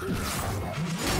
ハロー!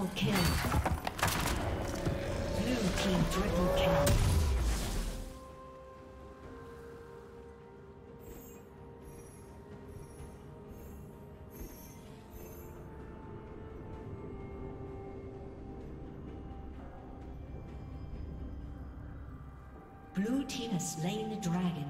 Double kill. Blue team triple kill. Blue team has slain the dragon.